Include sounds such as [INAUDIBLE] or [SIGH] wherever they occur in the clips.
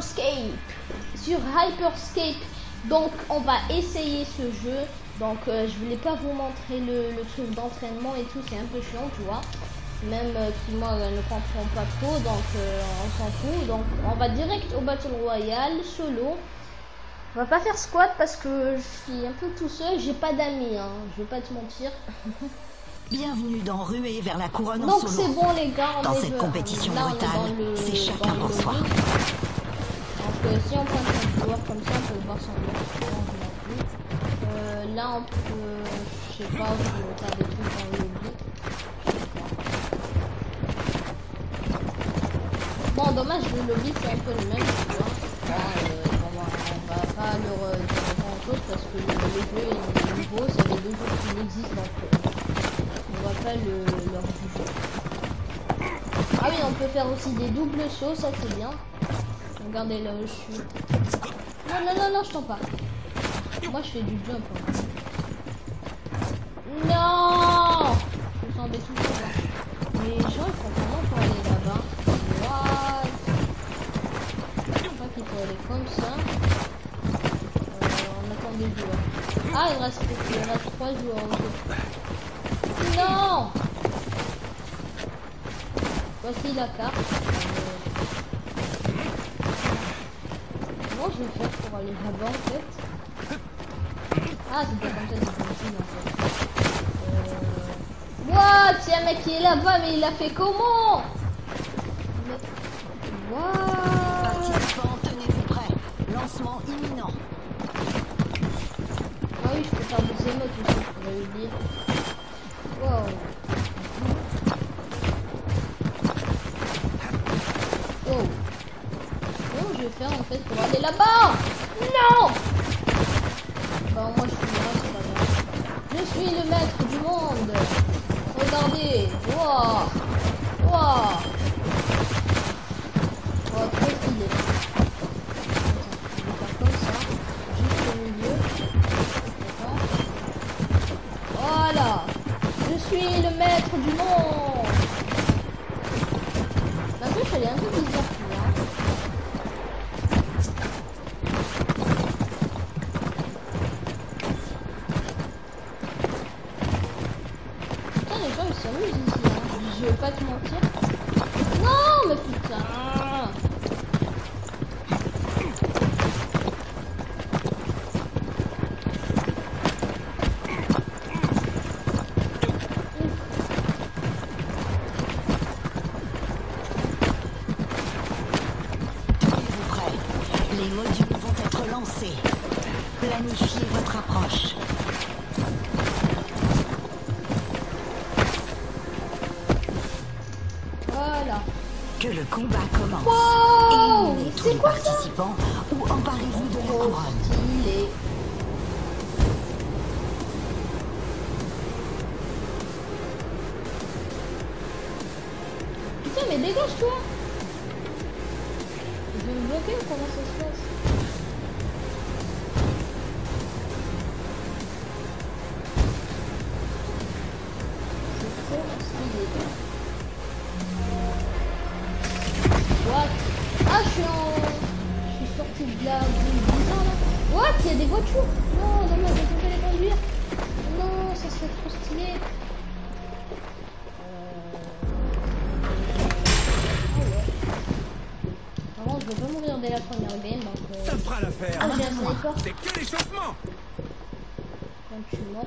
sur Hyperscape. Sur Hyperscape, donc on va essayer ce jeu. Donc euh, je voulais pas vous montrer le, le truc d'entraînement et tout, c'est un peu chiant, tu vois. Même euh, qui moi euh, ne comprend pas trop, donc euh, on s'en fout. Donc on va direct au Battle Royale, solo. On va pas faire squat parce que je suis un peu tout seul, j'ai pas d'amis, hein. je vais pas te mentir. [LAUGHS] Bienvenue dans Ruée vers la couronne en Donc c'est bon les gars, on Dans est cette de- compétition brutale, c'est chacun pour soi. Si on prend son joueur comme ça, on peut voir son. Euh, là on peut, je sais pas, je vais faire des trucs dans le lobby. Bon dommage le lobby c'est un peu le même, tu vois. Euh, on va pas leur dire grand chose parce que le, jeu est nouveau, ça fait deux jours qu'il existe donc euh, on va pas le, leur. Ah oui, on peut faire aussi des doubles sauts, ça c'est bien. Regardez là où je suis. Non, non, non, non, je t'en pas. Moi je fais du jump. hein. Non Je me sens embêté là. Les gens ils font comment pour aller là-bas What? Je crois qu'il faut aller comme ça. Euh, on attend des joueurs. Ah, il reste, il reste trois joueurs. ok. Non Voici la carte. Euh, Comment je vais faire pour aller là-bas en fait Ah, c'est pas comme ça c'est possible en fait. Euh... What Il un mec qui est là-bas, mais il a fait comment? Mais- What tenez-vous prêts. Lancement imminent. Ah oui, je peux faire des émotes aussi, je pourrais le dire. Wow. En fait pour aller là-bas Non moi je suis. Je suis le maître du monde. Regardez. Milieu. D'accord. Voilà. Je suis le maître du monde. La Je vais pas te mentir. Non, mais putain. Prêts. Les modules vont être lancés. Planifiez votre approche. Que le combat commence. Wow Éliminez les participants ou emparez-vous de la Trop couronne. Putain, mais dégage-toi Je vais me bloquer ou comment ça se passe je veux pas mourir dès la première game, donc... Euh... Ça fera l'affaire. Ah, j'ai un sniper. C'est que l'échauffement. Donc je suis mort.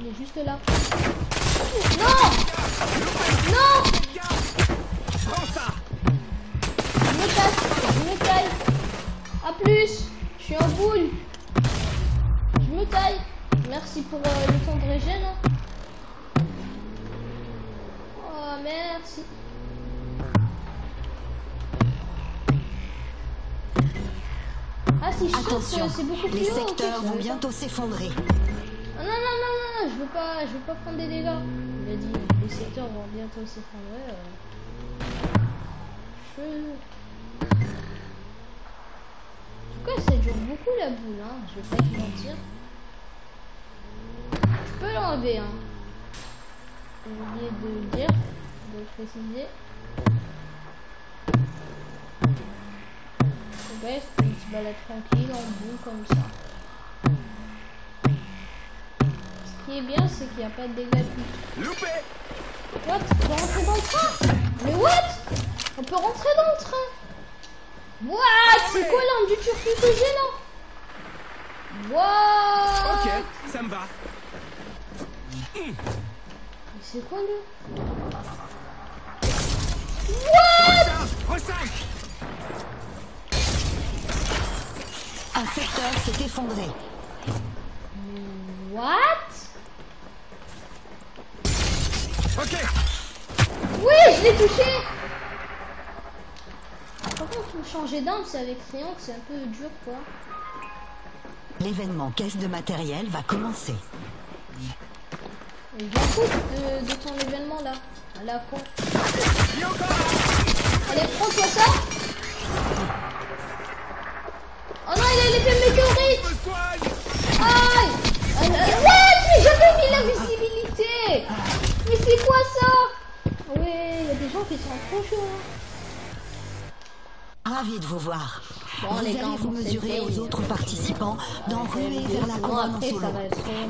Il est juste là. Non Non Prends ça. Je me casse, je me taille. A plus, je suis en boule. Je me taille. Merci pour euh, le temps de régène. Oh, merci. Si je Attention, c'est beaucoup plus les haut. secteurs je vont bientôt s'effondrer. Ah, non, non, non, non, je veux pas, je veux pas prendre des dégâts. Il a dit, les secteurs vont bientôt s'effondrer. euh. Je... En tout cas, ça dure beaucoup la boule, hein. Je vais pas te mentir. Tu peux l'enlever, hein. J'ai oublié de le dire, de le préciser. Il se balade tranquille en boule comme ça. Ce qui est bien, c'est qu'il n'y a pas de dégâts de Loupé. What? On peut rentrer dans le train? Mais what? On peut rentrer dans le train. What? C'est quoi l'arme du turfu que j'ai là What? Ok, ça me va. Mais c'est quoi lui What? Recharge Recharge Un secteur s'est effondré. What? Ok Oui, je l'ai touché Par contre, pour changer d'arme, c'est avec triangle, c'est un peu dur quoi. L'événement caisse de matériel va commencer. Foutre de, de ton événement là. À la con. Il y a encore un Allez, prends-toi ça il a l'effet météorite Aïe What Mais j'avais mis la visibilité Mais c'est quoi ça? Ouais, il y a des gens qui sont trop chauds. hein. Ravi de vous voir. Bon, vous les allez vous mesurer aux autres participants vidéo, vers la couronne en solo.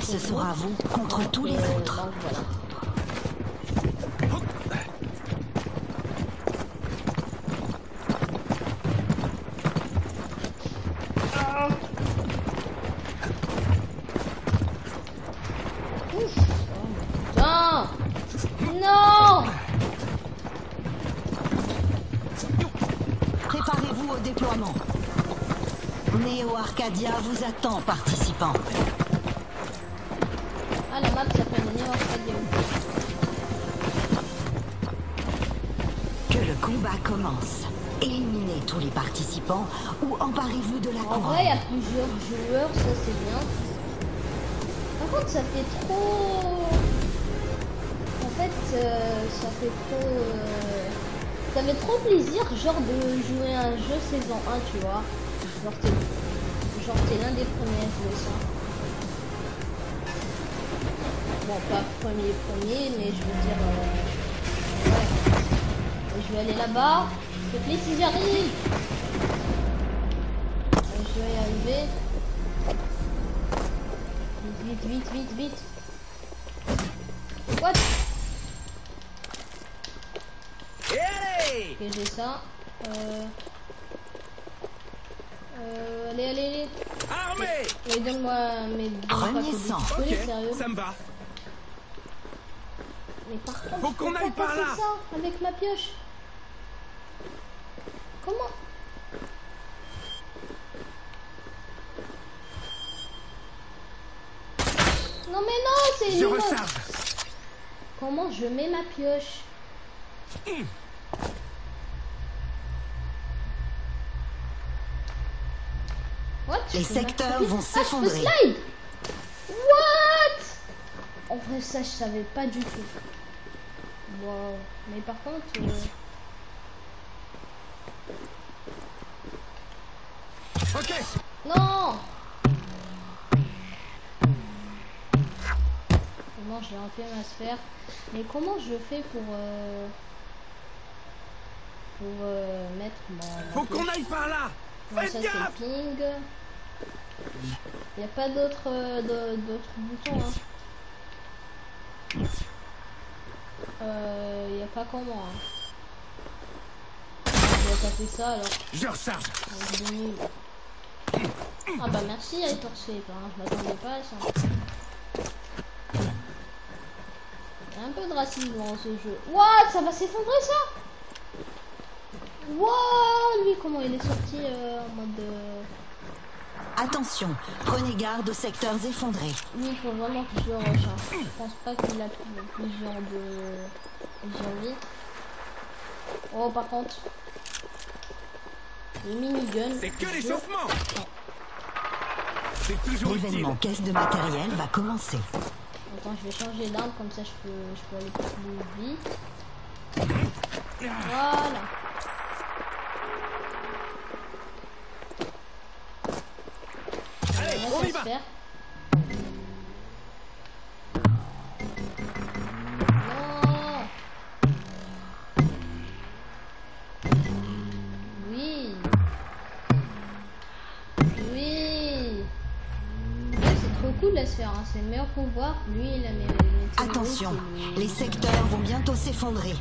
Ce sera vous contre tous les autres. donc voilà. Ouf. Oh, putain. Non Préparez-vous au déploiement. Neo Arcadia vous attend, participants. Ah, la map s'appelle Neo. Que le combat commence. Éliminez tous les participants ou emparez-vous de la En vrai, il y couronne. a plusieurs joueurs, ça c'est bien. Par contre, ça fait trop. En fait, euh, ça fait trop. euh, Ça fait trop plaisir, genre, de jouer à un jeu saison 1, tu vois. Genre, genre, t'es l'un des premiers à jouer ça. Bon, pas premier, premier, mais je veux dire. euh, je vais aller là-bas. S'il te plaît, si j'arrive. Je vais y arriver. Vite, vite, vite, vite, vite. What? Ok, j'ai ça. Euh... Euh, allez, allez, allez. Armé Oui, donne-moi mes des Ok, sérieux. ça me va. Mais par contre, Faut qu'on aille par là. ça avec ma pioche. Comment? Non mais non, c'est Je recharge Comment je mets ma pioche? What Les secteurs vont Ah, s'effondrer. slide What? En vrai, ça, je savais pas du tout. Wow. Mais par contre... euh, Ok Non Comment j'ai enlevé ma sphère Mais comment je fais pour... euh, Pour euh, mettre mon... ma Faut qu'on aille par là Non, Faites ça gaffe ping. Il n'y a pas d'autres euh, boutons. Hein. Euh, il n'y a pas comment. Hein. Je vais taper ça alors. Je recharge on. Ah bah merci Hyper Safe, hein. je m'attendais pas à ça. Il y a un peu de racisme dans ce jeu. What? Ça va s'effondrer ça? Wow Lui comment il est sorti euh, en mode... Attention, prenez garde aux secteurs effondrés. Lui, il faut vraiment que je le recharge. Je pense pas qu'il a plus- plusieurs de plusieurs vies. Oh, par contre, le minigun. C'est que l'échauffement C'est toujours L'événement caisse de matériel va commencer. Attends, je vais changer d'arme comme ça, je peux, je peux aller plus vite. Voilà. Oui faire. c'est trop cool la sphère, hein. c'est le meilleur pouvoir. Lui, il a mes, Attention, les secteurs vont bientôt s'effondrer.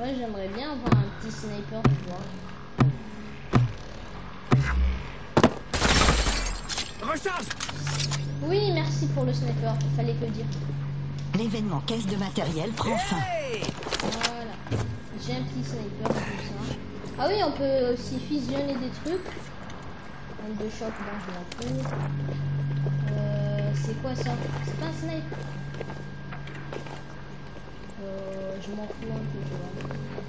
Ouais, j'aimerais bien avoir un petit sniper, tu vois. Recharge Oui, merci pour le sniper, il fallait que dire. L'événement caisse de matériel prend fin. Voilà. J'ai un petit sniper, tout ça. Ah oui, on peut aussi fusionner des trucs. Un de choc, bon, je m'en fous. Euh, c'est quoi ça? C'est pas un sniper euh, Je m'en fous un peu, tu vois.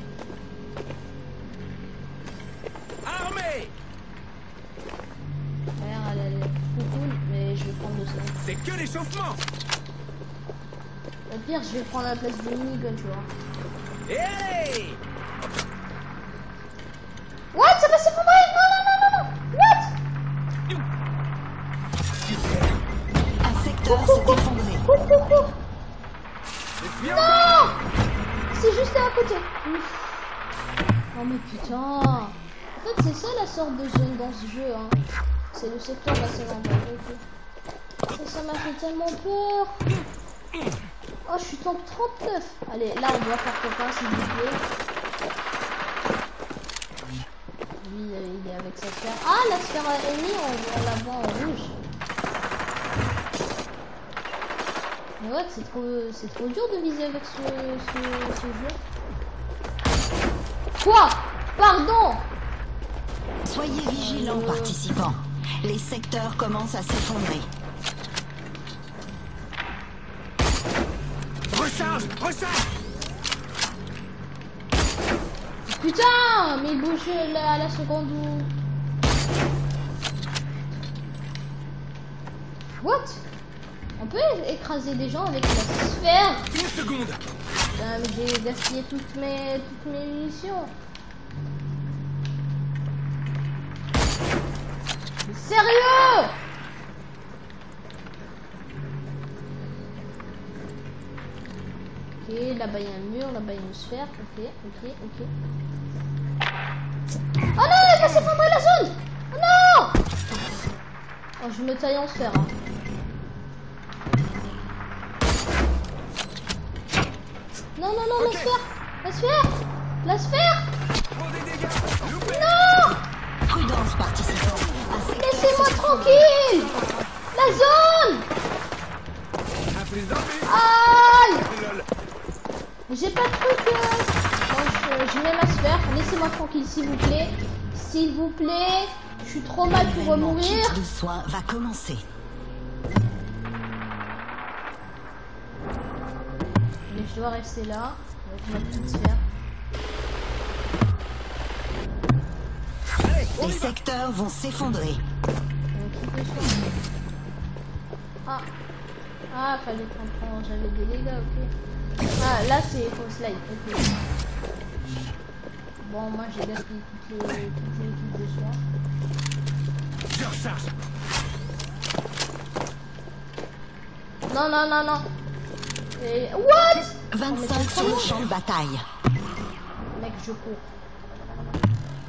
C'est que l'échauffement Au pire, je vais prendre la place du minigun, tu vois. Et allez What Ça va s'effondrer Non, non, non, non, non What? Un secteur s'est effondré. Non C'est juste à côté. Ouf. Oh mais putain. En fait, c'est ça la sorte de zone dans ce jeu. Hein. C'est le secteur là, c'est l'endroit. Ok. Ça, m'a fait tellement peur. Oh, je suis top 39. Allez, là, on doit faire copain, s'il vous plaît. Lui, euh, il est avec sa sphère. Ah, la sphère ennemie, on, on la voit en rouge. Mais ouais, c'est trop, trop dur de viser avec ce, ce, ce jeu. Quoi? Pardon Soyez vigilants, participants. Les secteurs commencent à s'effondrer. Recharge Recharge. Putain Mais il bouge à la seconde où... What? On peut écraser des gens avec la sphère. Une seconde. Putain, mais j'ai gaspillé toutes mes, toutes mes munitions. Sérieux? Ok, là-bas il y a un mur, là-bas il y a une sphère. Ok, ok, ok. Oh non, elle va s'effondrer la zone Oh non Oh, je me taille en sphère. hein. Non, non, non, la sphère La sphère La sphère des dégâts Non Prudence, participants. Un secteur Laissez-moi s'est effondré. tranquille La zone Un plus d'un plus Aïe Lol J'ai pas de truc. euh. Bon, je, je mets ma sphère. Laissez-moi tranquille, s'il vous plaît. S'il vous plaît. Je suis trop mal pour L'événement mourir. kit de soins va commencer. Mais je dois rester là. Avec ma petite sphère. Les va secteurs vont s'effondrer. Ah. Ah, fallait comprendre. J'avais des dégâts, ok. Ah, là, c'est faut slide. Ok. Bon, moi, j'ai gaspillé toutes les, toutes les équipes de soins. Je recharge Non, non, non, non. Et... What? 25 sur le champ de bataille. Mec, je cours.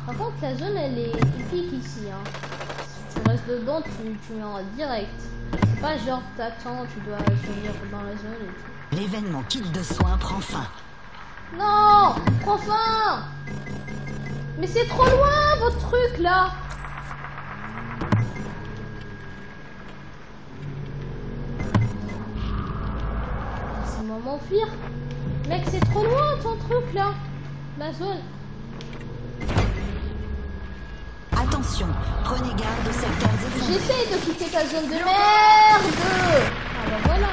Par contre, la zone, elle est épique ici. Hein. Si tu restes dedans, tu, tu mets en direct. C'est pas genre t'attends, tu dois survivre dans la zone et tout. L'événement kit de soins prend fin. Non Prends fin Mais c'est trop loin, votre truc, là Laissez-moi m'enfuir. Mec, c'est trop loin, ton truc, là. La zone. Attention, prenez garde aux secteurs effondrés. J'essaye de quitter ta zone de merde Ah bah voilà Voilà,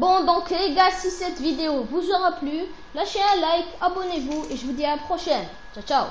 Bon, donc les gars, si cette vidéo vous aura plu, lâchez un like, abonnez-vous et je vous dis à la prochaine. Ciao, ciao